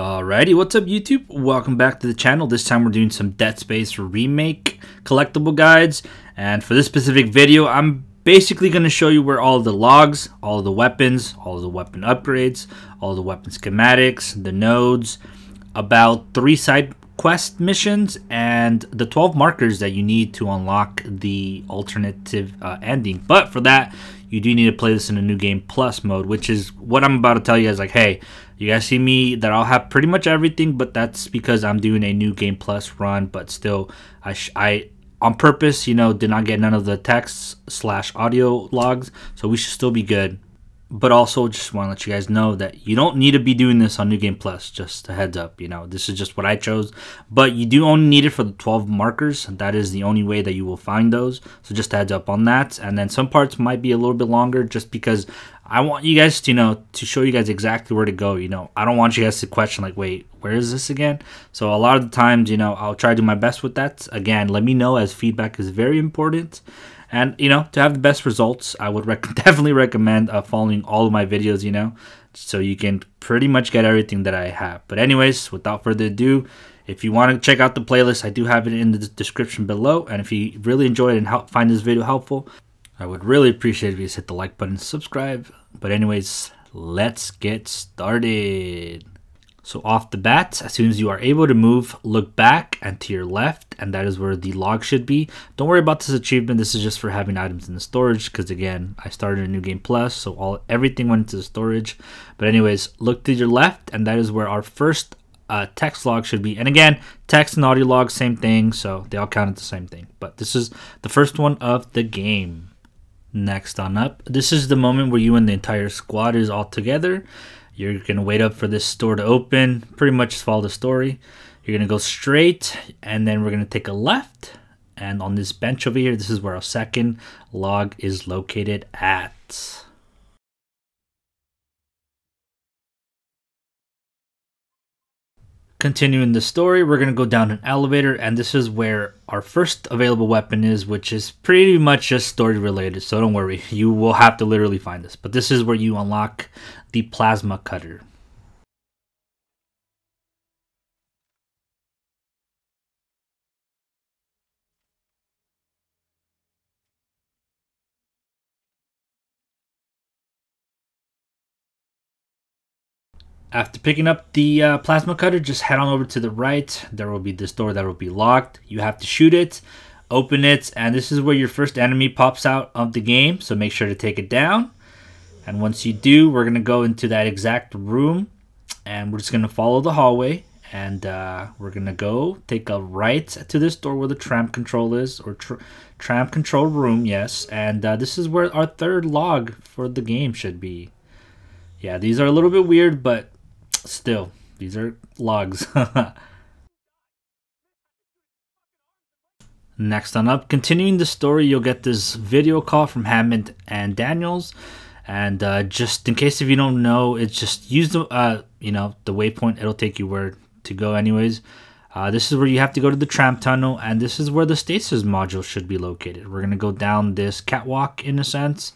Alrighty, what's up YouTube? Welcome back to the channel. This time we're doing some Dead Space Remake collectible guides. And for this specific video, I'm basically going to show you where all the logs, all the weapons, all the weapon upgrades, all the weapon schematics, the nodes, about three side quest missions, and the 12 markers that you need to unlock the alternative uh, ending. But for that, you do need to play this in a new game plus mode, which is what I'm about to tell you guys. Like, hey, you guys see me that I'll have pretty much everything, but that's because I'm doing a new game plus run. But still, I I on purpose, you know, did not get none of the text slash audio logs, so we should still be good but also just want to let you guys know that you don't need to be doing this on New Game Plus. Just a heads up, you know, this is just what I chose. But you do only need it for the 12 markers. That is the only way that you will find those. So just a heads up on that. And then some parts might be a little bit longer just because I want you guys to, you know, to show you guys exactly where to go. You know, I don't want you guys to question like, wait, where is this again? So a lot of the times, you know, I'll try to do my best with that. Again, let me know as feedback is very important. And you know, to have the best results, I would rec- definitely recommend uh, following all of my videos. You know, so you can pretty much get everything that I have. But anyways, without further ado, if you want to check out the playlist, I do have it in the description below. And if you really enjoyed and help find this video helpful, I would really appreciate if you hit the like button, subscribe. But anyways, let's get started. So off the bat, as soon as you are able to move, look back and to your left, and that is where the log should be. Don't worry about this achievement. This is just for having items in the storage, because again, I started a new game plus, so all everything went into the storage. But anyways, look to your left, and that is where our first uh, text log should be. And again, text and audio log, same thing, so they all count as the same thing. But this is the first one of the game. Next on up, this is the moment where you and the entire squad is all together you're going to wait up for this store to open, pretty much follow the story. You're going to go straight, and then we're going to take a left. And on this bench over here, this is where our second log is located at. Continuing the story, we're going to go down an elevator, and this is where our first available weapon is, which is pretty much just story related, so don't worry, you will have to literally find this. But this is where you unlock the plasma cutter. After picking up the uh, plasma cutter, just head on over to the right. There will be this door that will be locked. You have to shoot it, open it, and this is where your first enemy pops out of the game. So make sure to take it down. And once you do, we're going to go into that exact room and we're just going to follow the hallway. And uh, we're going to go take a right to this door where the tram control is, or tr tram control room, yes. And uh, this is where our third log for the game should be. Yeah, these are a little bit weird, but still, these are logs. Next on up, continuing the story, you'll get this video call from Hammond and Daniels. And uh, just in case if you don't know, it's just use the uh, you know the waypoint. It'll take you where to go anyways. Uh, this is where you have to go to the tram tunnel, and this is where the stasis module should be located. We're gonna go down this catwalk in a sense,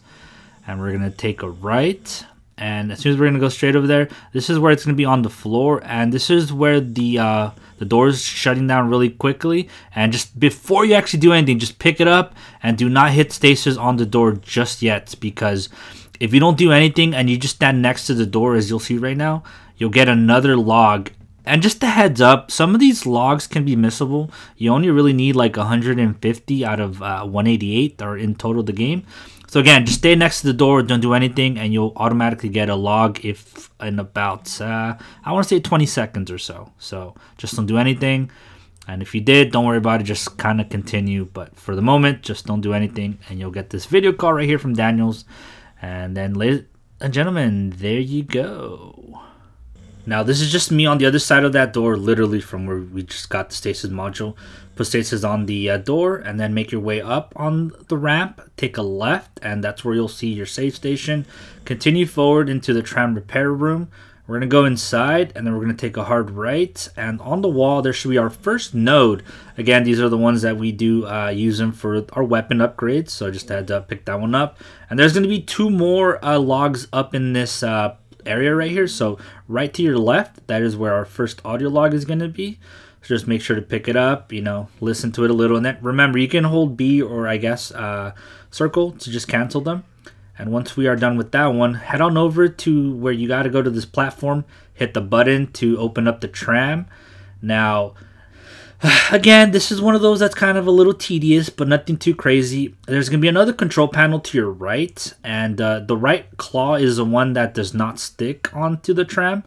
and we're gonna take a right and as soon as we're gonna go straight over there this is where it's gonna be on the floor and this is where the uh the doors shutting down really quickly and just before you actually do anything just pick it up and do not hit stasis on the door just yet because if you don't do anything and you just stand next to the door as you'll see right now you'll get another log and just a heads up, some of these logs can be missable. You only really need like 150 out of uh, 188 or in total the game. So again, just stay next to the door, don't do anything, and you'll automatically get a log if in about, uh, I want to say 20 seconds or so. So just don't do anything. And if you did, don't worry about it, just kind of continue. But for the moment, just don't do anything, and you'll get this video call right here from Daniels. And then, ladies and gentlemen, there you go. Now this is just me on the other side of that door, literally from where we just got the stasis module. Put stasis on the uh, door and then make your way up on the ramp. Take a left and that's where you'll see your save station. Continue forward into the tram repair room. We're going to go inside and then we're going to take a hard right. And on the wall, there should be our first node. Again, these are the ones that we do uh, use them for our weapon upgrades. So I just had to pick that one up. And there's going to be two more uh, logs up in this uh, area right here. So right to your left, that is where our first audio log is going to be. So just make sure to pick it up, you know, listen to it a little. And then remember, you can hold B or I guess uh, circle to just cancel them. And once we are done with that one, head on over to where you got to go to this platform, hit the button to open up the tram. Now, again, this is one of those that's kind of a little tedious, but nothing too crazy. There's going to be another control panel to your right, and uh, the right claw is the one that does not stick onto the tram.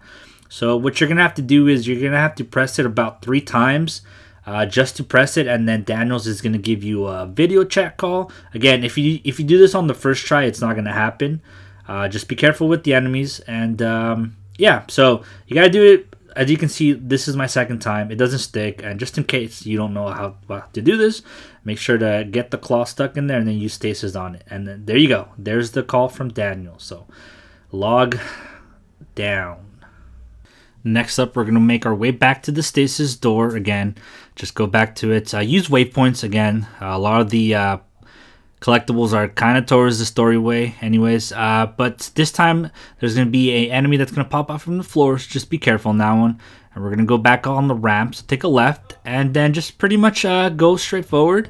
So what you're going to have to do is you're going to have to press it about three times uh, just to press it, and then Daniels is going to give you a video chat call. Again, if you if you do this on the first try, it's not going to happen. Uh, just be careful with the enemies, and um, yeah, so you got to do it as you can see, this is my second time. It doesn't stick, and just in case you don't know how, to do this, make sure to get the claw stuck in there and then use stasis on it. And then there you go. There's the call from Daniel. So log down. Next up, we're going to make our way back to the stasis door again. Just go back to it. Uh, use waypoints again. Uh, a lot of the uh, collectibles are kind of towards the story way anyways uh, but this time there's going to be an enemy that's going to pop out from the floors just be careful on that one and we're going to go back on the ramps take a left and then just pretty much uh, go straight forward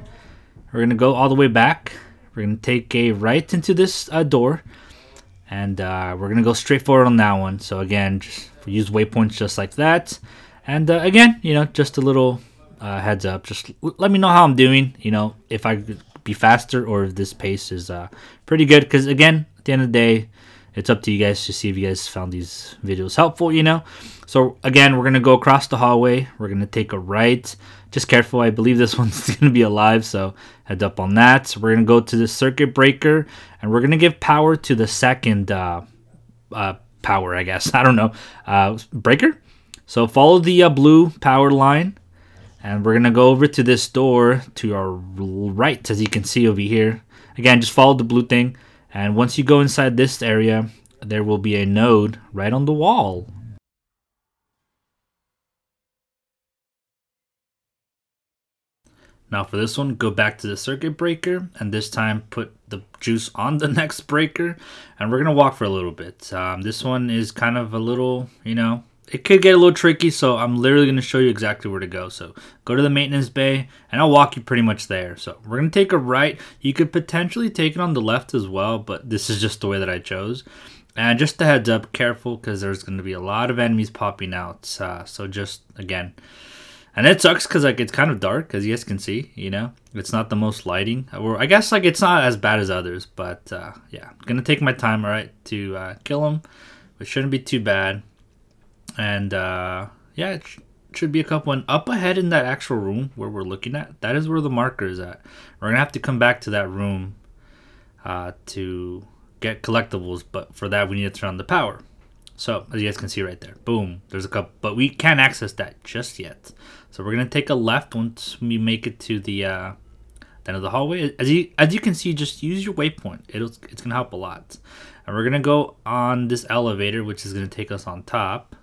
we're going to go all the way back we're going to take a right into this uh, door and uh, we're going to go straight forward on that one so again just use waypoints just like that and uh, again you know just a little uh, heads up just let me know how I'm doing you know if I could be faster or if this pace is uh, pretty good. Because again, at the end of the day, it's up to you guys to see if you guys found these videos helpful, you know. So again, we're gonna go across the hallway. We're gonna take a right. Just careful. I believe this one's gonna be alive, so head up on that. So we're gonna go to the circuit breaker, and we're gonna give power to the second uh, uh, power. I guess I don't know uh, breaker. So follow the uh, blue power line and we're gonna go over to this door to our right, as you can see over here. Again, just follow the blue thing. And once you go inside this area, there will be a node right on the wall. Now for this one, go back to the circuit breaker and this time put the juice on the next breaker and we're going to walk for a little bit. Um, this one is kind of a little, you know, it could get a little tricky, so I'm literally going to show you exactly where to go. So go to the maintenance bay, and I'll walk you pretty much there. So we're going to take a right. You could potentially take it on the left as well, but this is just the way that I chose. And just a heads up, careful, because there's going to be a lot of enemies popping out. Uh, so just, again, and it sucks because like it's kind of dark, as you guys can see, you know? It's not the most lighting. Or I guess like it's not as bad as others, but uh, yeah. To take my time, all right, to uh, kill him. It shouldn't be too bad. And uh, yeah, it sh should be a couple. And up ahead in that actual room where we're looking at, that is where the marker is at. We're to have to come back to that room uh, to get collectibles. But for that, we need to turn on the power. So as you guys can see right there, boom, there's a couple, but we can't access that just yet. So we're gonna take a left once we make it to the uh, end of the hallway. As you as you can see, just use your waypoint. It'll it's gonna help a lot. And we're gonna go on this elevator, which is gonna take us on top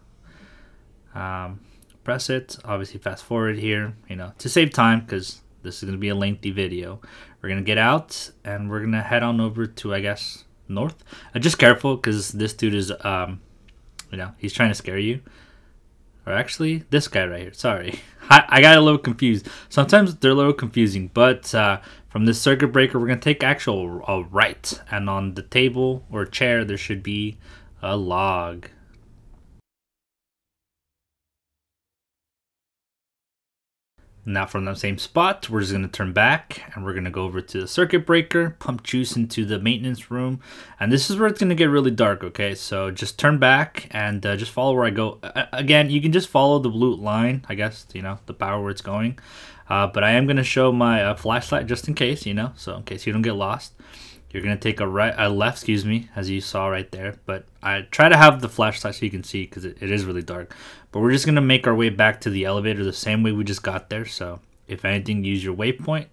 um, press it obviously fast forward here you know to save time because this is to be a lengthy video we're to get out and we're to head on over to I guess north uh, just careful because this dude is um, you know he's trying to scare you. Or actually this guy right here. Sorry. I, I got a little confused. Sometimes they're a little confusing but uh, from this circuit breaker we're to take actual uh, right. And on the table or chair there should be a log Now from that same spot, we're just to turn back and we're to go over to the circuit breaker, pump juice into the maintenance room. And this is where it's to get really dark, okay? So just turn back and uh, just follow where I go. Uh, again, you can just follow the blue line, I guess, you know, the power where it's going. Uh, but I am to show my uh, flashlight just in case, you know, so in case you don't get lost. You're going to take a right, a left, excuse me, as you saw right there. But I try to have the flashlight so you can see because it, it is really dark. But we're just going to make our way back to the elevator the same way we just got there. So if anything, use your waypoint.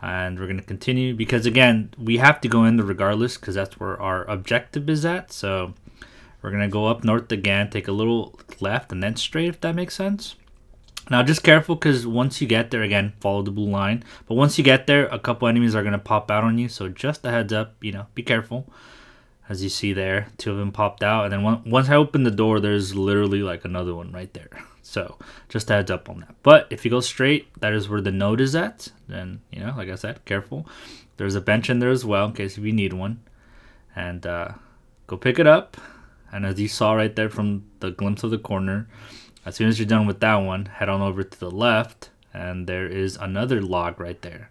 And we're going to continue because, again, we have to go in there regardless because that's where our objective is at. So we're going to go up north again, take a little left and then straight if that makes sense. Now just careful because once you get there, again, follow the blue line. But once you get there, a couple enemies are going to pop out on you. So just a heads up, you know, be careful. as you see there, two of them popped out, and then one, once I open the door, there's literally like another one right there. So just a heads up on that. But if you go straight, that is where the node is at. Then you know, like I said, careful. There's a bench in there as well in case if you need one, and uh, go pick it up. And as you saw right there from the glimpse of the corner, as soon as you're done with that one, head on over to the left, and there is another log right there.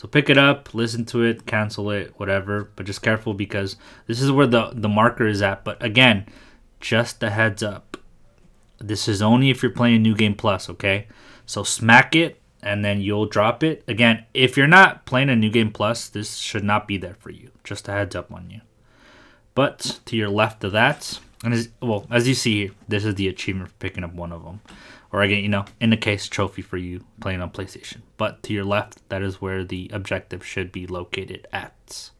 So pick it up, listen to it, cancel it, whatever. But just careful because this is where the, the marker is at. But again, just a heads up. This is only if you're playing a New Game Plus, okay? So smack it and then you'll drop it. Again, if you're not playing a New Game Plus, this should not be there for you. Just a heads up on you. But to your left of that, and as, well, as you see, here, this is the achievement for picking up one of them. Or again, you know, in the case, trophy for you playing on PlayStation. But to your left, that is where the objective should be located at.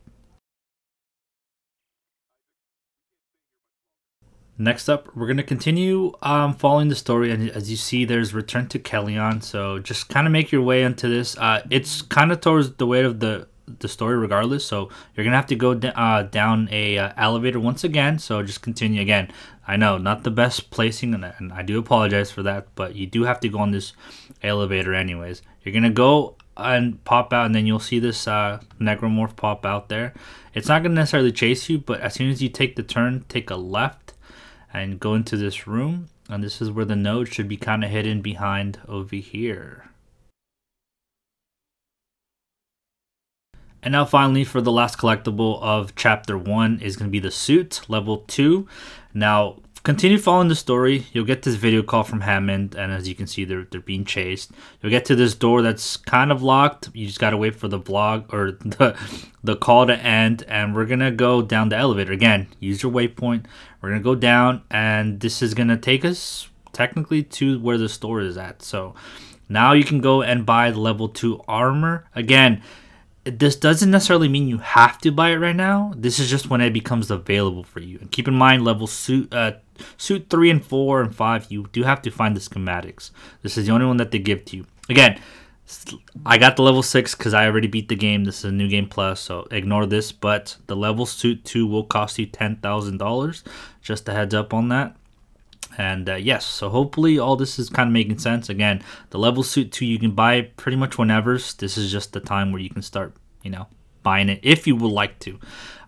Next up, we're going to continue um, following the story. And as you see, there's Return to Kellion. So just kind of make your way into this. Uh, it's kind of towards the way of the the story regardless. So you're gonna have to go uh, down a uh, elevator once again. So just continue again. I know not the best placing, and, and I do apologize for that, but you do have to go on this elevator anyways. You're gonna go and pop out, and then you'll see this uh, necromorph pop out there. It's not gonna necessarily chase you, but as soon as you take the turn, take a left and go into this room. And this is where the node should be kind of hidden behind over here. And now finally for the last collectible of chapter 1 is going to be the suit, level 2. Now continue following the story. You'll get this video call from Hammond, and as you can see, they're they're being chased. You'll get to this door that's kind of locked. You just gotta wait for the vlog or the the call to end, and we're gonna go down the elevator again. Use your waypoint. We're gonna go down, and this is gonna take us technically to where the store is at. So now you can go and buy the level two armor again this doesn't necessarily mean you have to buy it right now. This is just when it becomes available for you. And keep in mind, level suit uh, suit three and four and five, you do have to find the schematics. This is the only one that they give to you. Again, I got the level six because I already beat the game. This is a new game plus, so ignore this. But the level suit two will cost you ten thousand dollars. Just a heads up on that. And uh, yes, so hopefully all this is kind of making sense. Again, the level suit 2 you can buy pretty much whenever. This is just the time where you can start, you know, buying it if you would like to.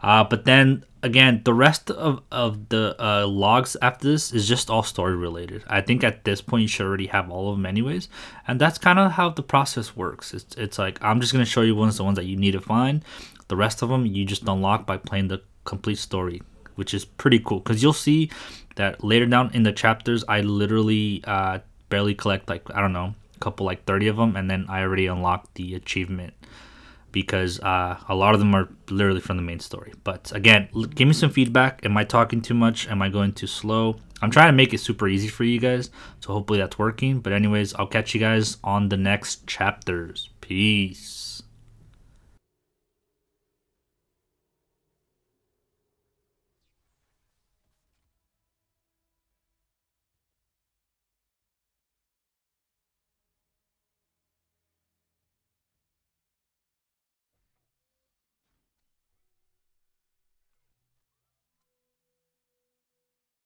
Uh, but then again, the rest of, of the uh, logs after this is just all story related. I think at this point you should already have all of them anyways. And that's kind of how the process works. It's, it's like I'm just going to show you ones the ones that you need to find. The rest of them you just unlock by playing the complete story which is pretty cool because you'll see that later down in the chapters, I literally uh, barely collect like I don't know, a couple like 30 of them, and then I already unlocked the achievement because uh, a lot of them are literally from the main story. But again, give me some feedback. Am I talking too much? Am I going too slow? I'm trying to make it super easy for you guys, so hopefully that's working. But anyways, I'll catch you guys on the next chapters. Peace.